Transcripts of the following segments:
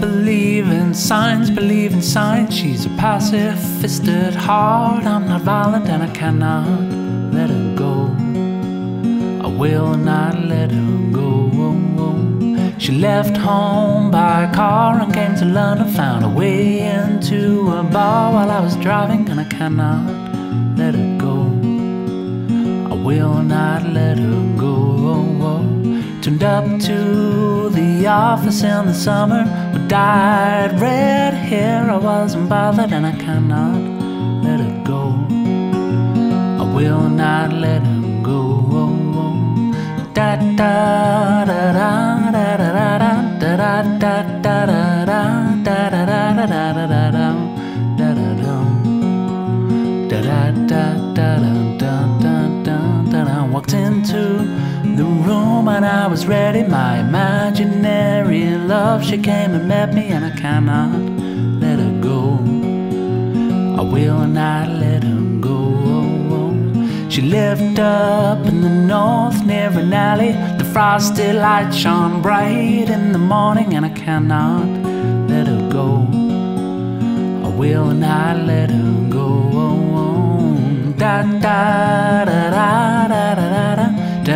believe in signs, believe in signs. She's a pacifisted heart. I'm not violent and I cannot let her go. I will not let her go. She left home by car and came to London. Found a way into a bar while I was driving, and I cannot let her go. I will not let her go. Turned up to the office in the summer with dyed red hair. I wasn't bothered, and I cannot and I was ready. My imaginary love, she came and met me, and I cannot let her go. I will not let her go. She lived up in the north near an alley. The frosty light shone bright in the morning, and I cannot let her go. I will not let her go. Da da da da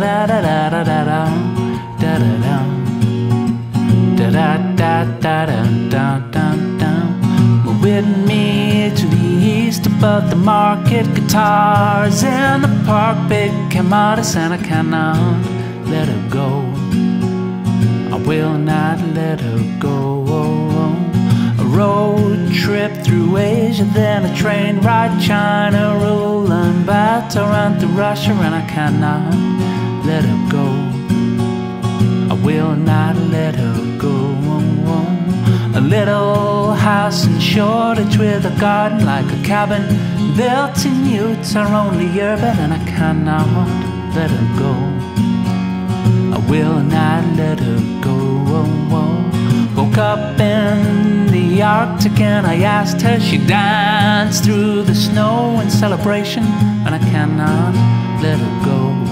da da da da da da da da da da da da da da da da with me to the east above the market. Guitars in the park big camadas and I cannot let her go? I will not let her go. A road trip through Asia then a train ride China rolling back to run to Russia and I cannot let her go I will not let her go. A little house in Shoreditch with a garden like a cabin built in Utah, only urban, and I cannot let her go. I will not let her go. Woke up in the Arctic and I asked her. She danced through the snow in celebration, and I cannot let her go.